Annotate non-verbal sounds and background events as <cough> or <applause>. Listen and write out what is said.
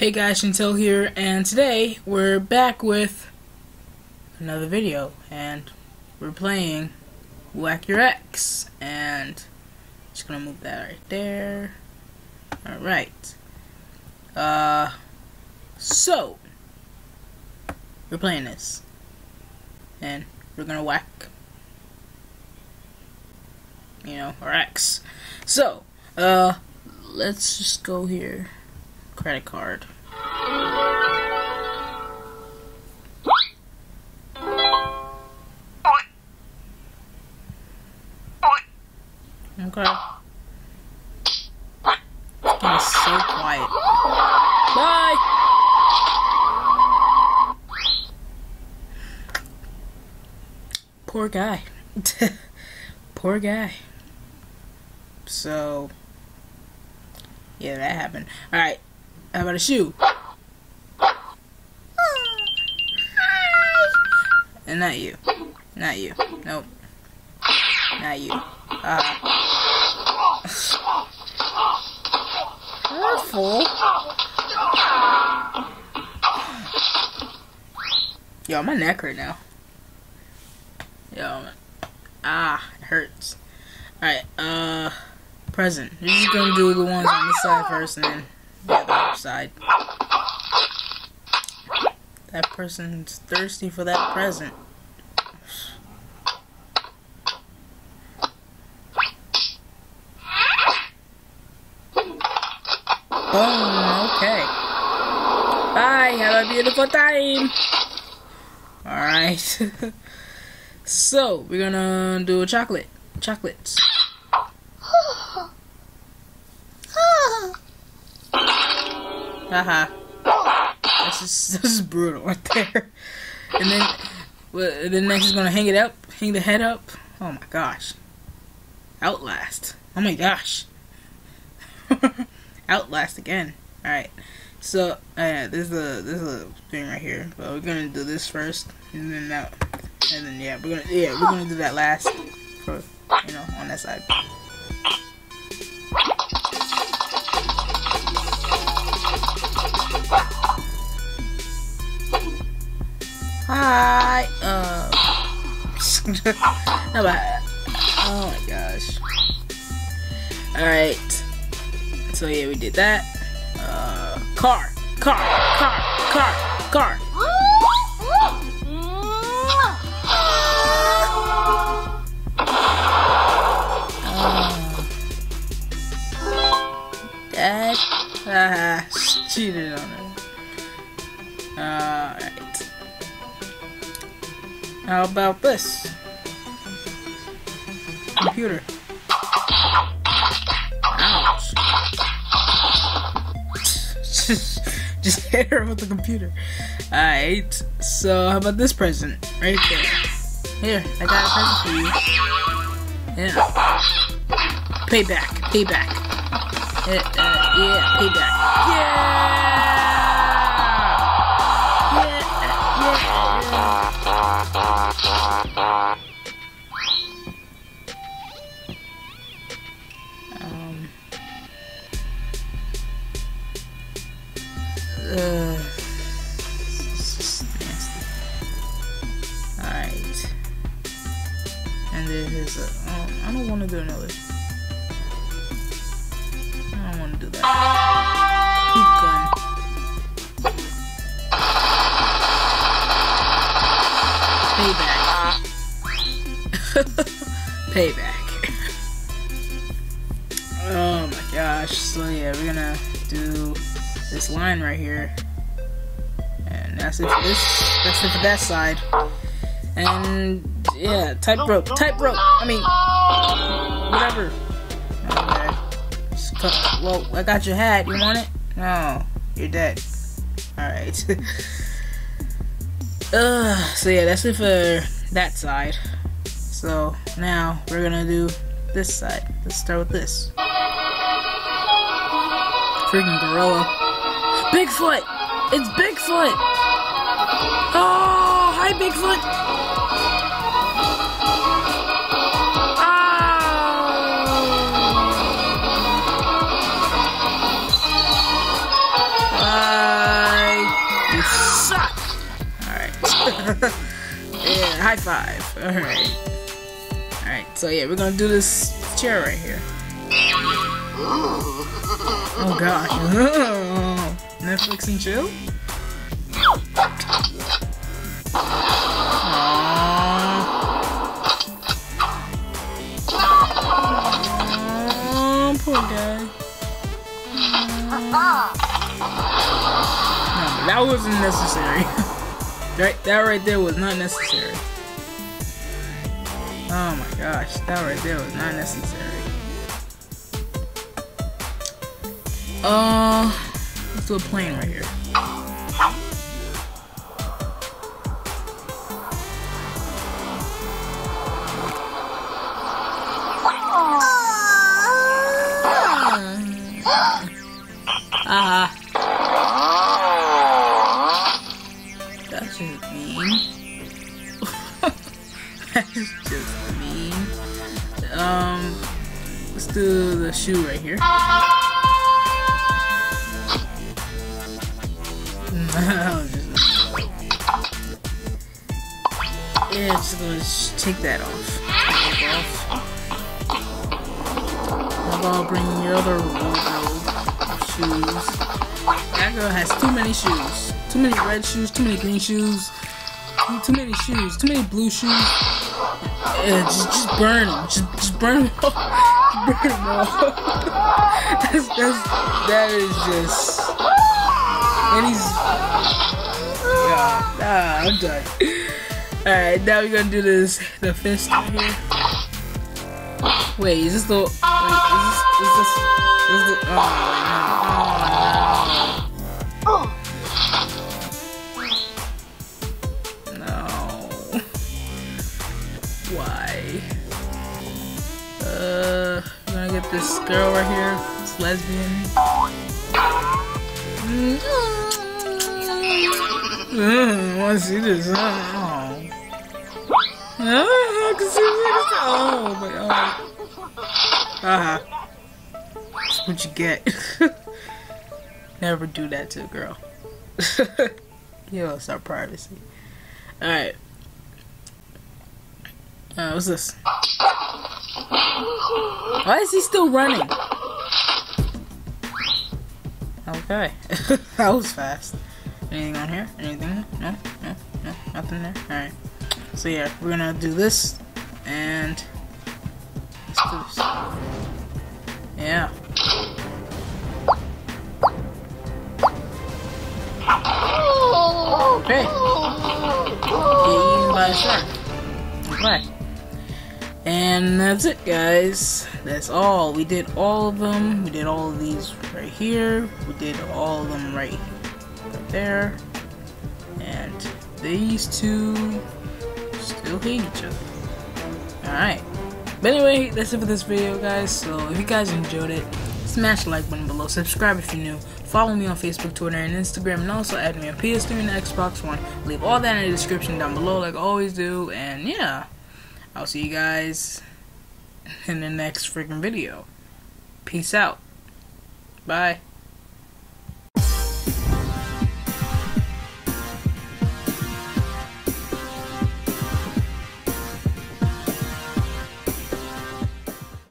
Hey guys, Shantel here, and today we're back with another video, and we're playing Whack Your Ex, and just gonna move that right there. Alright. Uh, so, we're playing this, and we're gonna whack, you know, our ex. So, uh, let's just go here credit card. Okay. So quiet. Bye! Poor guy. <laughs> Poor guy. So, yeah, that happened. Alright, how about a shoe? And not you. Not you. Nope. Not you. Uh. Careful. Yo, my neck right now. Yo, ah, it hurts. Alright, uh, present. We're just gonna do the ones on the side first and then side. That person's thirsty for that present. Boom, okay. Bye, have a beautiful time. Alright. <laughs> so, we're gonna do a chocolate. Chocolates. Haha. This is this is brutal right there. And then, well, then next is gonna hang it up, hang the head up. Oh my gosh. Outlast. Oh my gosh. <laughs> Outlast again. All right. So, uh, there's a there's a thing right here, but we're gonna do this first, and then that, and then yeah, we're gonna yeah we're gonna do that last, for you know on that side. Hi. Uh. <laughs> no, but, oh my gosh. All right. So yeah, we did that. Uh, car, car, car, car, car. Uh, Dad, haha, <laughs> cheated on her. Alright. How about this? Computer. Ouch. <laughs> Just hit her with the computer. Alright. So, how about this present? Right there. Here, I got a present for you. Yeah. Payback. Payback. Uh, uh, yeah, payback. Yeah! Um. Uh. Alright. And then here's a. Oh, I don't want to do another. I don't want to do that. Poop gun. Payback. <laughs> Payback. oh my gosh. So yeah, we're gonna do this line right here. And that's it for this. That's it for that side. And yeah, tightrope. Tightrope. I mean, whatever. Okay. Well, I got your hat. You want it? No, you're dead. Alright. <laughs> uh, so yeah, that's it for that side. So now we're gonna do this side. Let's start with this. Freaking gorilla. Bigfoot! It's Bigfoot! Oh, hi Bigfoot! <laughs> high five. Alright. Alright, so yeah, we're gonna do this chair right here. <laughs> Oh gosh. <laughs> Netflix and chill? Poor guy. No, that wasn't necessary. Right, that right there was not necessary. Oh my gosh, that right there was not necessary. Uh, let's do a plane right here. Ah. That's shoe right here. <laughs> yeah, just gonna take that off. Take off. How about bringing your other wardrobe shoes? That girl has too many shoes. Too many red shoes, too many green shoes, too many shoes, too many blue shoes. Yeah, just, just burn them. Just, just burn them <laughs> all. that's, <laughs> that's, that is just. And he's. Yeah, nah, I'm done. Alright, now we're gonna do this. The fist here. Wait, is this the. Wait, is this. Is this. Is this. Oh, no. <laughs> No. Why? This girl right here. This lesbian. I want to see this. Oh. This. Oh, my God. Uh-huh. That's what you get. <laughs> Never do that to a girl. <laughs> you it's our privacy. Alright. Uh, what's this? Why is he still running? Okay. <laughs> that was fast. Anything on here? Anything? No? No? No? Nothing there? Alright. So yeah, we're gonna do this and do this. Yeah. Okay. Eaten by shark. Okay. And that's it, guys. That's all. We did all of them. We did all of these right here. We did all of them right, right there. And these two still hate each other. Alright. But anyway, that's it for this video, guys. So if you guys enjoyed it, smash the like button below. Subscribe if you're new. Follow me on Facebook, Twitter, and Instagram. And also add me on PS3 and Xbox One. Leave all that in the description down below like I always do. And yeah. I'll see you guys in the next freaking video. Peace out. Bye.